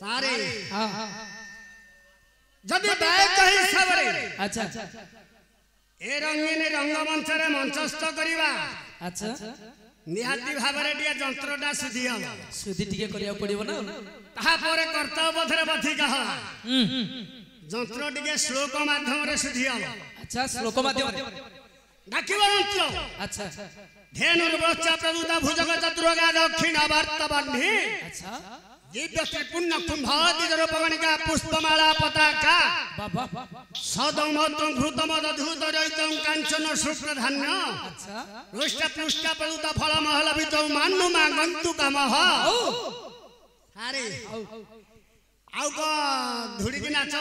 सारे हां जदि दायक हिसाब रे अच्छा ए रंगीन रंगमंच रे मंचस्थ करिवा अच्छा নিহাতি ভাবে টিকে যন্ত্রটা শুধি হব শুধি টিকে করিয়া পড়িব না তাহাপরে কর্তব্যে বধিকা হব যন্ত্র টিকে শ্লোক মাধ্যমে শুধি হব আচ্ছা শ্লোক মাধ্যমে ডাকিব যন্ত্র আচ্ছা ধেনুর্বশ্চ প্রভুত ভুজগ চতুর্গা দক্ষিণ বার্ত বন্ধি আচ্ছা दिव्यश्री पुण्य कुम्भदिज रूपमणिका पुष्पमाला पताका सदौ महत्वं घृतम दधूत रहितं काञ्चन सुप्रधान्य रुष्ट पुष्ट पलुता फल महल भितौ मान्नु मागन्तु कामह अरे ଆଉ କଣ ଧୁଡ଼ିକି ନାଚ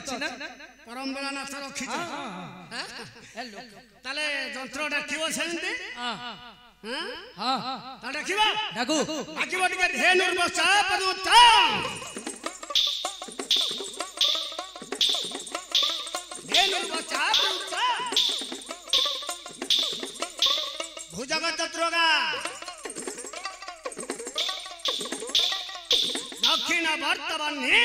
ଅଛି परम बलनाथ रखी हां हेलो ताले जंत्रडा किओ सेंदे हां हां हां हाँ, हाँ। ता देखिबा डाकू आकीबो टिके हे नुरबसा पदु था हे नुरबसा पदु था भुजग चतुरगा दक्षिण भारत बन्नी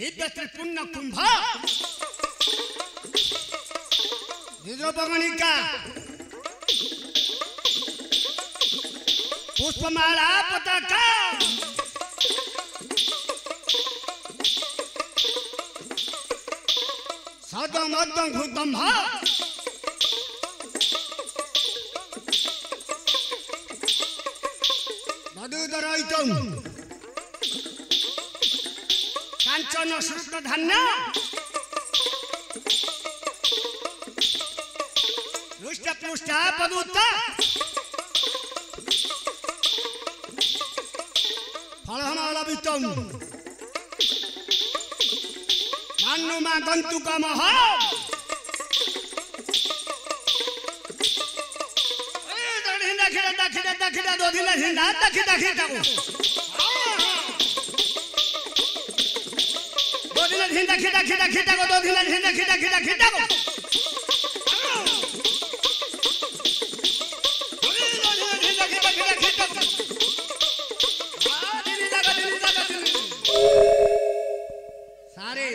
ದಿವ್ಯ ತ್ರಿಪುಣ್ಯ ಕುಂಭ ನಿದ್ರೋಪಗಣಿಕ पुष्पमाला पताका सदम अदम घुदम मधुदर কাঞ্চন শ্রুত ধান্য रुष्ट पुष्ट पदुत्त फलहमलवितं मान्नुमा गन्तुकमः दखिड दखिड दखिड दोधिल हिँड्दा दखिड दखिड দিলেন হিন্দা খিদা খিদা খিদা গো দো দিলেন হিন্দা খিদা খিদা খিদা গো সারে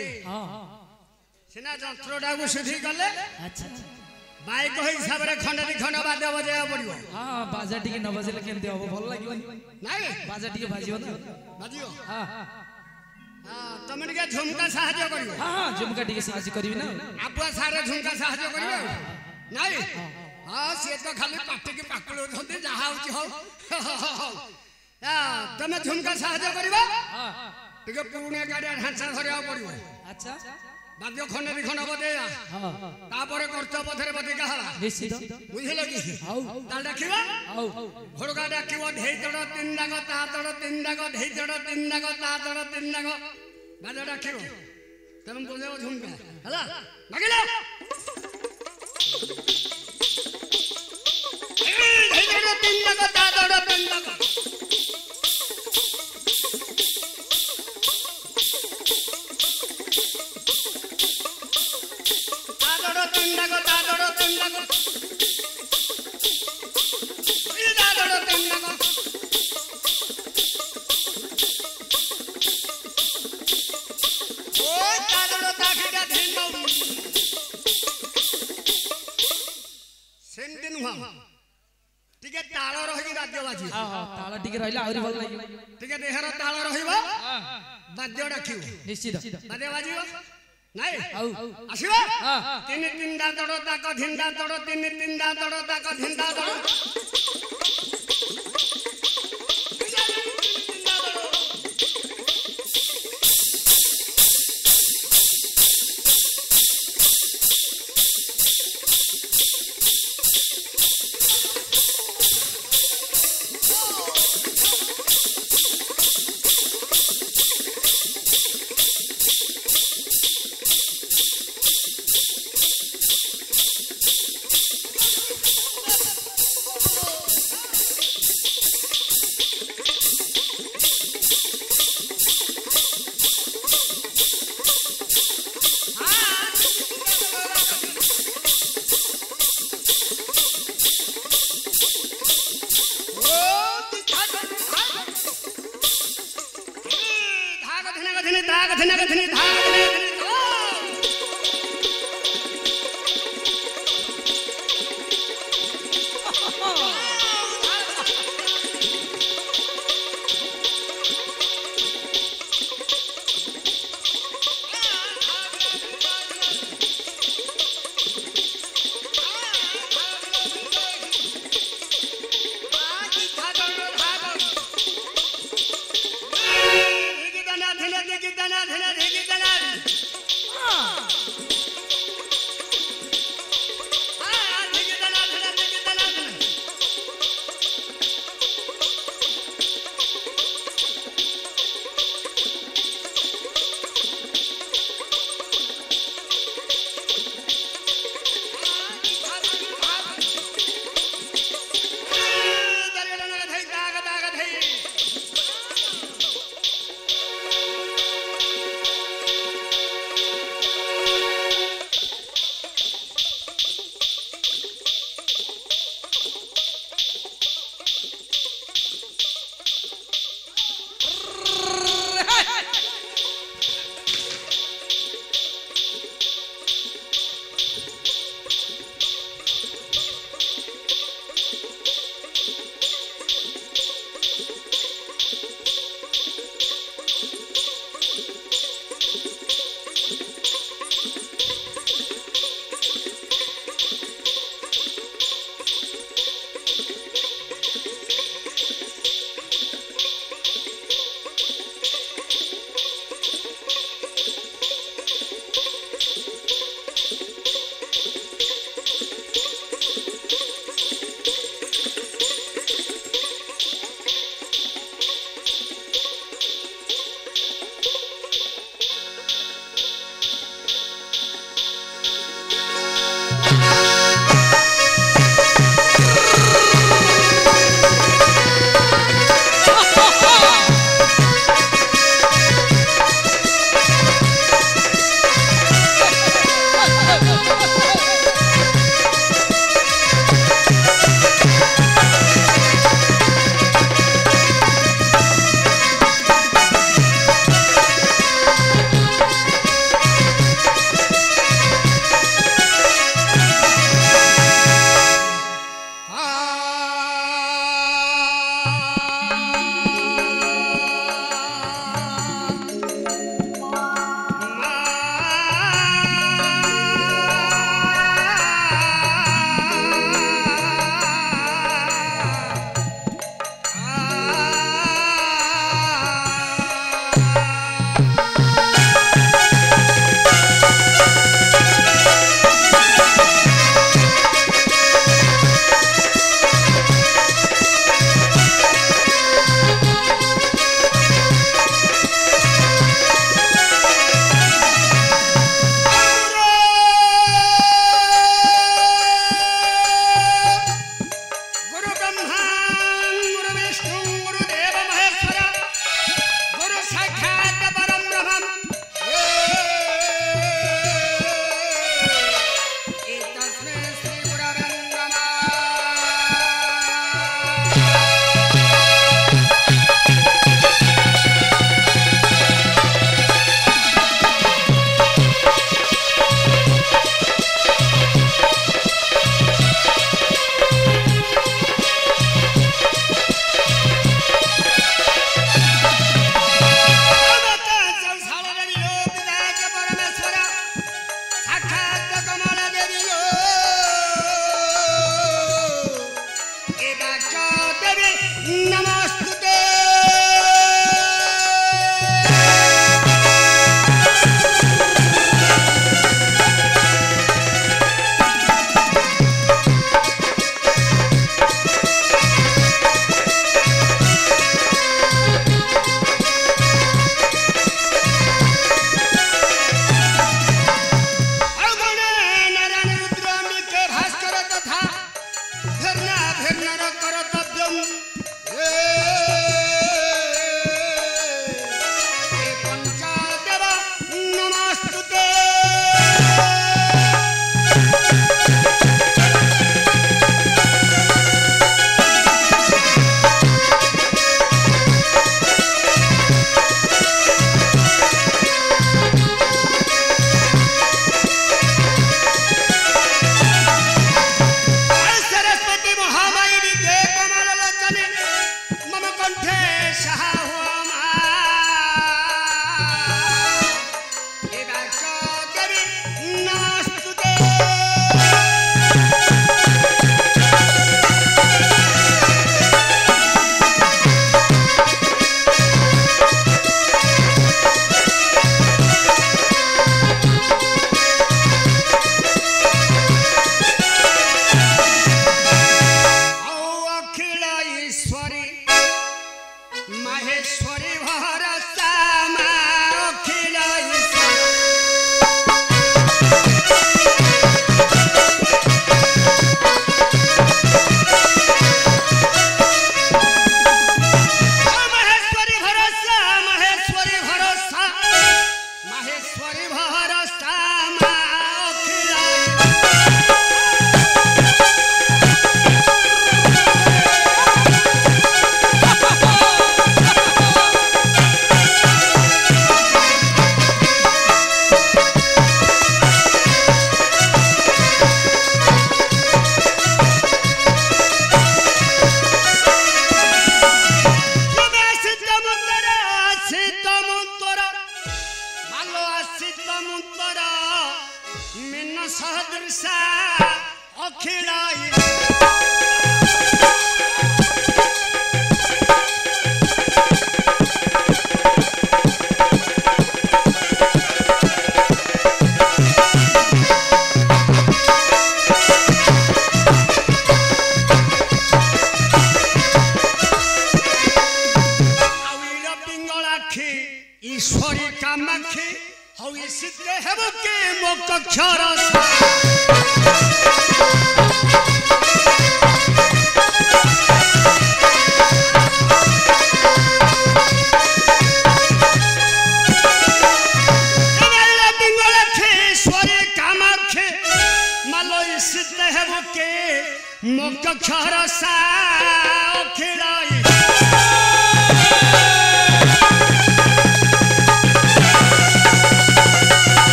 সিনা যন্ত্রটাকে সিধি গলে আচ্ছা, আচ্ছা বাইক হিসাবে খন্ডে দি খন্ড বাদ বজাইয়া পড়িব হ্যাঁ বাজা টিকে ন বাজিলে কেমতে হব ভাল লাগিব নাই বাজা টিকে বাজিব না বাজিব হ্যাঁ, হ্যাঁ। তুমি টিকে ঝুমকা সাহায্য করিব হ্যাঁ ঝুমকা টিকে সাহায্য করিবি না আপুয়া সারে ঝুমকা সাহায্য করিব নাই হ্যাঁ সে তো খালি পাটিকে পাকুলুଛନ୍ତି যাহা হচ্ছে হও তুমি ঝুমকা সাহায্য করিব টিকে পুরুণিয়া গাড়ি ঢাঞ্চা ধরিବାକୁ পଡିବ আচ্ছা ବାଦ୍ୟ ଖଣ୍ଡେ ଖଣ୍ଡ ବଜେଇବା ତାପରେ କର୍ତ୍ତ ପଥରେ ବଜେଇକା ହେଲା ବୁଝିଲେ କି ତା ଡାକିବ ଘୋଡ଼କା ଡାକିବ ଧେଇ ତଡ଼ ତିନି ଡାକ ତା ତଡ଼ ତିନି ଡାକ ଧେଇ ତଡ଼ ତିନି ଡାକ ତା ତଡ଼ ତିନି ଡାକ ବାଦ୍ୟ ଡାକିବ ତେଣୁ ବଜେଇବ ଝୁମକା ହେଲା ମାଗିଲା ବାଜି ତାଳ ଟିକେ ରହିଲେ ଆହୁରି ଭଲ ଲାଗିବ ଟିକେ ଦେହର ତାଳ ରହିବ ବାଦ୍ୟ ଡାକିବ ନିଶ୍ଚିତ ବାଦ୍ୟ ବାଜିବ ନାଇଁ ଆସିବ ତିନି ତିନିଟା ତଡ଼ ତାକ ଧିନ୍ଦା ତଡ଼ ତିନି ତିନିଟା ତଡ଼ ତାକ ଧିନ୍ଦା ତଡ଼ नगधनगधनिधागने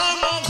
come on.